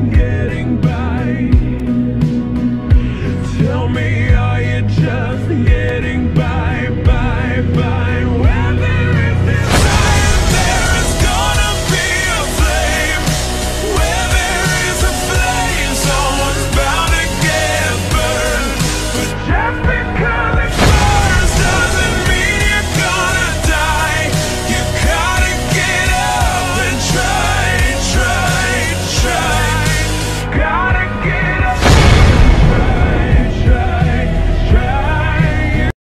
getting by. Tell me are you just getting by?